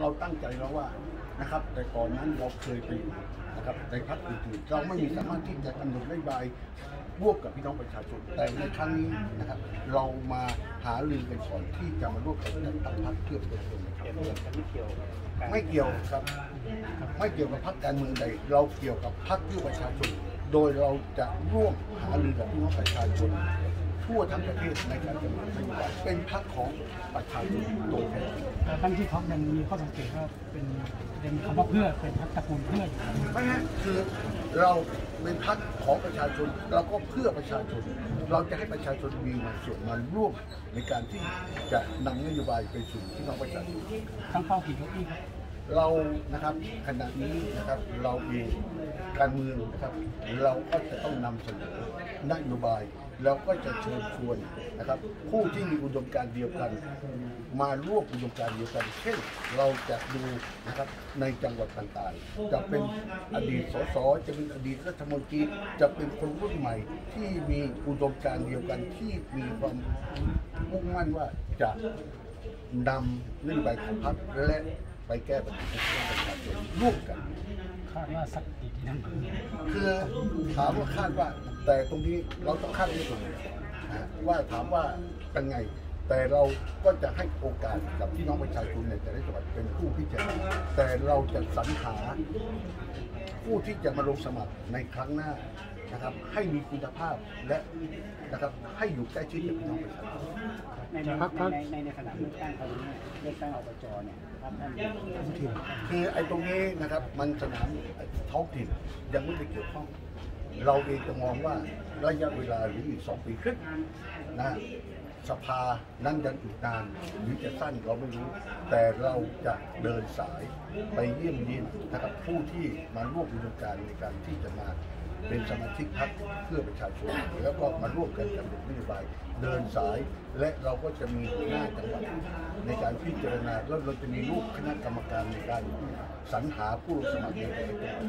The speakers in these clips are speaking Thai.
เราตั้งใจแล้วว่านะครับ แต่ก่อนนั้นเราเคยไปอยู่นะครับในพรรคอื่นๆเราไม่มีสามารถที่จะกำหนดนโยบายร่วมกับพี่น้องประชาชนแต่ในครั้งนี้นะครับ เรามาหารือกันก่อนที่จะมาร่วมกันจัดตั้งพรรคเพื่อประชาชนนะครับไม่เกี่ยวไม่เกี่ยวครับไม่เกี่ยวกับพรรคการเมืองใด เราเกี่ยวกับพรรคเพื่อประชาชน โดยเราจะร่วมหารือกับพี่น้องประชาชน ทั่วทั้งประเทศในการกำหนดนโยบายเป็นพรรคของประชาชนโดยแท้จริงแต่ทั้งที่ท็อปยังมีข้อสังเกตว่าเป็นยังมีคำว่าเพื่อเป็นพรรคตระกูลเพื่ออยู่ไม่ฮะคือเราเป็นพรรคของประชาชนเราก็เพื่อประชาชน เราจะให้ประชาชนมีส่วนมาร่วมในการที่จะนำนโยบายไปสู่พี่น้องประชาชนทั้งเป้ากี่เก้าอี้ครับเรานะครับขณะนี้นะครับเราเองการเมืองนะครับเราก็จะต้องนำเสนอนโยบาย เราก็จะเชิญชวนนะครับผู้ที่มีอุดมการเดียวกัน มาร่วมอุดมการเดียวกัน เช่นเราจะดูนะครับในจังหวัดต่างๆ จะเป็นอดีตสสจะเป็นอดีตรัฐมนตรีจะเป็นคนรุ่นใหม่ที่มีอุดมการเดียวกันที่มีความมุ่งมั่นว่าจะนำนโยบายของพรรคและไปแก้ปัญหาให้ประชาชนร่วมกันาดว่าสักกี่ที่นั่งคือถามว่าคาดว่า แต่ตรงนี้เราต้องคาดไม่ถูกว่าถามว่าเป็นไง แต่เราก็จะให้โอกาสกับพี่น้องประชาชนในแต่ละจังหวัดเป็นผู้พิจารณาแต่เราจะสรรหาผู้ที่จะมาลงสมัครในครั้งหน้า นะครับให้มีคุณภาพและนะครับให้อยู่ใกล้ชิดกับพี่น้องประชาชนในในในในในขณะเลือกตั้งคราวนี้เนี่ยเลือกตั้งอบจเนี่ยครับท่านคือไอ้ตรงนี้นะครับมันสนามท้องถิ่นยังไม่ได้เกี่ยวข้อง เราเองจะมองว่าระยะเวลาหรืออีกสองปีครึ่งนะสภานั้นยังอีกนานหรือจะสั้นเราไม่รู้ แต่เราจะเดินสายไปเยี่ยมเยียนนะครับผู้ที่มาร่วมอุดมการณ์ในการที่จะมา เป็นสมาชิกพรรคเพื่อประชาชนแล้วก็มาร่วมกันกำหนดนโยบายเดินสาย และเราก็จะมีหัวหน้าจังหวัดในการพิจารณาแล้วเราจะมีรูปคณะกรรมการในการสรรหาผู้ลงสมัครในแต่ละจังหวัด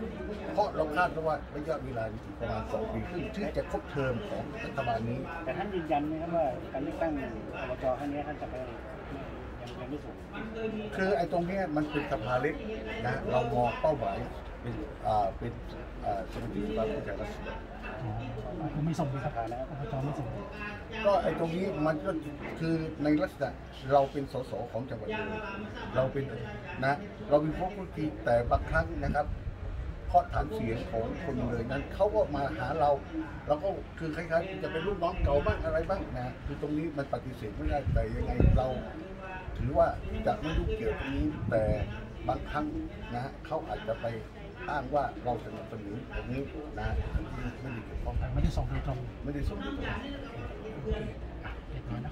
เพราะเราคาดว่าระยะเวลาอีกประมาณสองปีครึ่งที่จะครบเทอมของรัฐบาลนี้ แต่ท่านยืนยันนะครับว่าการเลือกตั้งอบจครั้งนี้ท่านจะไปยังยังไม่สูงคือไอ้ตรงเนี้ยมันเป็นสภาเล็กนะเรามองเป้าหมาย เป็นอ่าเป็นอ่าสมาชิกสภาผู้แทนราษฎรคือไม่ส่งเลยครับอบจไม่ส่งก็ไอ้ตรงนี้มันก็คือในลักษณะเราเป็นสสของจังหวัดเลยเราเป็นนะเราเป็นพวกผู้ที่แต่บางครั้งนะครับเพราะฐานเสียงของคนเลยนั้นเขาก็มาหาเราเราก็คือคล้ายๆจะเป็นลูกน้องเก่าบ้างอะไรบ้างนะคือตรงนี้มันปฏิเสธไม่ได้แต่ยังไงเรา ถือว่าจะไม่ยุ่งเกี่ยวตรงนี้แต่บางครั้งนะเขาอาจจะไป อ้างว่าเราสนับสนุนตรงนี้นะทั้งที่ไม่ได้เกี่ยวข้องแต่ไม่ได้ส่งโดยตรงไม่ได้สมรู้ร่วมเรียบร้อยนะ